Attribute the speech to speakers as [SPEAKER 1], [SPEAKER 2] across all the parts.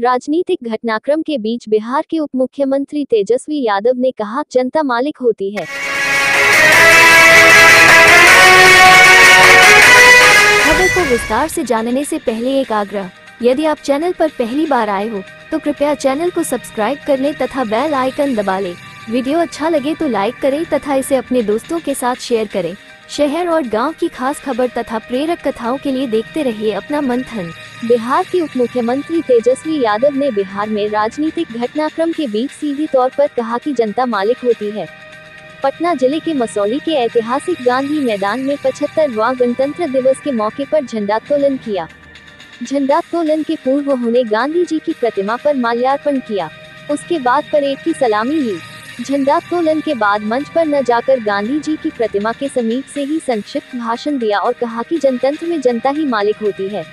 [SPEAKER 1] राजनीतिक घटनाक्रम के बीच बिहार के उप मुख्यमंत्री तेजस्वी यादव ने कहा, जनता मालिक होती है। खबर को विस्तार से जानने से पहले एक आग्रह, यदि आप चैनल पर पहली बार आए हो तो कृपया चैनल को सब्सक्राइब कर लें तथा बेल आइकन दबा लें। वीडियो अच्छा लगे तो लाइक करें तथा इसे अपने दोस्तों के साथ शेयर करें। शहर और गाँव की खास खबर तथा प्रेरक कथाओं के लिए देखते रहिए अपना मंथन। बिहार के उप मुख्यमंत्री तेजस्वी यादव ने बिहार में राजनीतिक घटनाक्रम के बीच सीधे तौर पर कहा कि जनता मालिक होती है। पटना ज़िले के मसौली के ऐतिहासिक गांधी मैदान में पचहत्तरवा गणतंत्र दिवस के मौके पर झंडोत्तोलन किया। झंडोत्तोलन के पूर्व उन्होंने गांधी जी की प्रतिमा पर माल्यार्पण किया। उसके बाद परेड की सलामी ली। झंडोत्तोलन के बाद मंच पर न जाकर गांधी जी की प्रतिमा के समीप से ही संक्षिप्त भाषण दिया और कहा कि जनतंत्र में जनता ही मालिक होती है।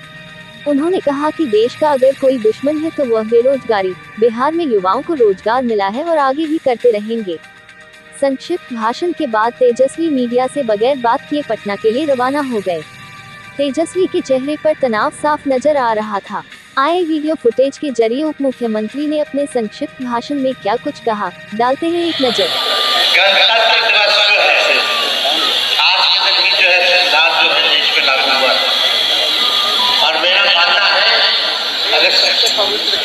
[SPEAKER 1] उन्होंने कहा कि देश का अगर कोई दुश्मन है तो वह बेरोजगारी, बिहार में युवाओं को रोज़गार मिला है और आगे भी करते रहेंगे। संक्षिप्त भाषण के बाद तेजस्वी मीडिया से बगैर बात किए पटना के लिए रवाना हो गए। तेजस्वी के चेहरे पर तनाव साफ़ नज़र आ रहा था। आए वीडियो फुटेज के ज़रिए उप मुख्यमंत्री ने अपने संक्षिप्त भाषण में क्या कुछ कहा? डालते हैं एक नज़र।
[SPEAKER 2] आज के मानना है, अगर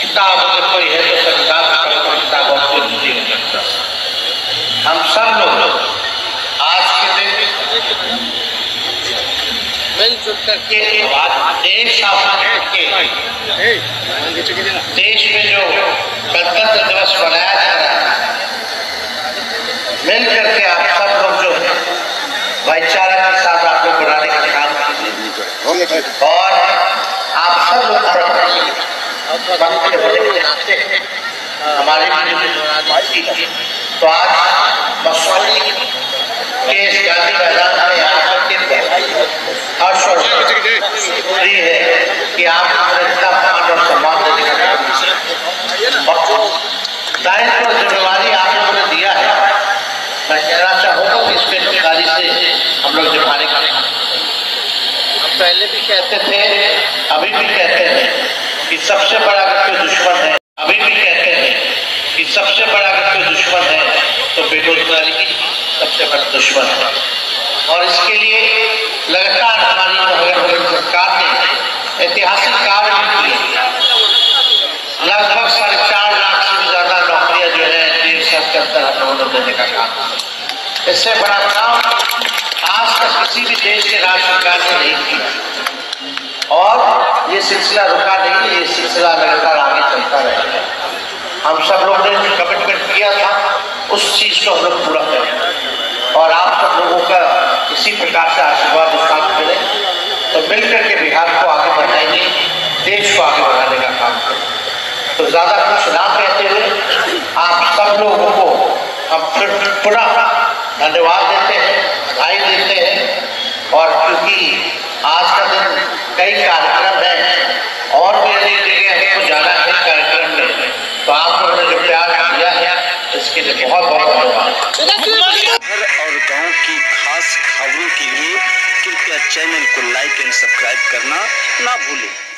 [SPEAKER 2] किताब अगर कोई है तो संविधान का पवित्र किताब और कोई नहीं हो सकता हम सब लोग आज के दिन मिलजुल करके देश आज़ाद के देश में जो गणतंत्र दिवस मनाया जा रहा है मिल करके आप सब लोग जो भाईचारा के साथ आप लोग बनाने का काम कीजिए। और आप सब लोग हैं हमारे तो आज मसौली के इस गांधी मैदान में यहाँ पर के हर्ष और खुशी है कि आप इतना मान और सम्मान देने का और जो दायित्व और जिम्मेवारी आप लोगों ने दिया है, मैं कहना चाहूँगा कि इस बेरोजगारी से हम लोग निभाने का हम पहले भी कहते थे, अभी भी कहते हैं कि सबसे बड़ा अगर कोई दुश्मन है, अभी भी कहते हैं कि सबसे बड़ा अगर कोई दुश्मन है तो बेरोजगारी ही सबसे बड़ा दुश्मन है। और इसके लिए लगातार हमारी नगर निगम सरकार ने ऐतिहासिक कार्य भी किए लगभग साढ़े चार लाख से भी ज़्यादा नौकरियाँ जो है डेढ़ साल के अंदर हम लोगों ने देने का काम किया। इससे बड़ा काम आज तक किसी भी देश के सरकार ने नहीं किया। और ये सिलसिला रुका नहीं, ये सिलसिला लगातार आगे चलता रहेगा हम सब लोग ने जो कमिटमेंट किया था, उस चीज़ को हम लोग पूरा करें। और आप सब लोगों का इसी प्रकार से आशीर्वाद और करें तो मिलकर के बिहार को आगे बढ़ाएँगे, देश को आगे बढ़ाने का काम करें। तो ज़्यादा कुछ ना कहते हुए आप सब लोगों को हम फिर पुनः धन्यवाद देते हैं, बधाई देते हैं। और क्योंकि आज का दिन कई कार्यक्रम है, और अनेक जगह हमको जाना है कार्यक्रम में। तो आप लोगों ने जो प्यार दिया है, इसके लिए बहुत बहुत धन्यवाद।
[SPEAKER 3] और गाँव की खास खबरों के लिए कृपया चैनल को लाइक एंड सब्सक्राइब करना ना भूलें।